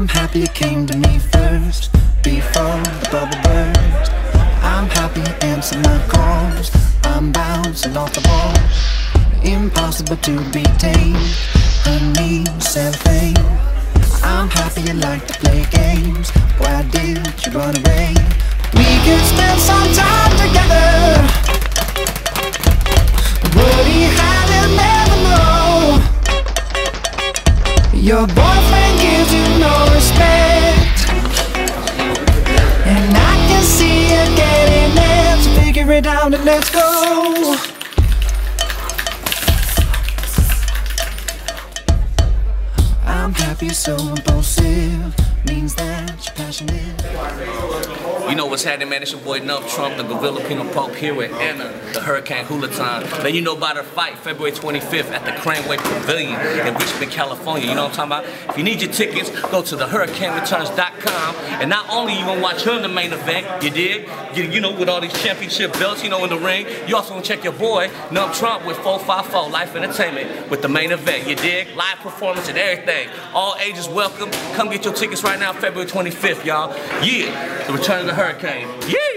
I'm happy it came to me first Before the bubble burst. I'm happy answering my calls. I'm bouncing off the walls Impossible to be tamed. I need cellophane I'm happy you like to play games. Why did you run away? Your boyfriend gives you no respect. And I can see you getting there. So figure it out and let's go. I'm so impulsive. Means that you're passionate. You know what's happening, man? It's your boy Nump Trump, the Gorilla Pino Pope here with Ana, the Hurricane Julaton. Let you know about her fight February 25th at the Craneway Pavilion in Richmond, California. You know what I'm talking about? If you need your tickets, go to thehurricanereturns.com. And not only you gonna watch her in the main event, you did, you, you know, with all these championship belts, you know, in the ring, you also gonna check your boy Nump Trump with 454 Life Entertainment with the main event. You dig? Live performance and everything. All ages welcome. Come get your tickets right now, February 25th, y'all. Yeah, the return of the hurricane. Yeah!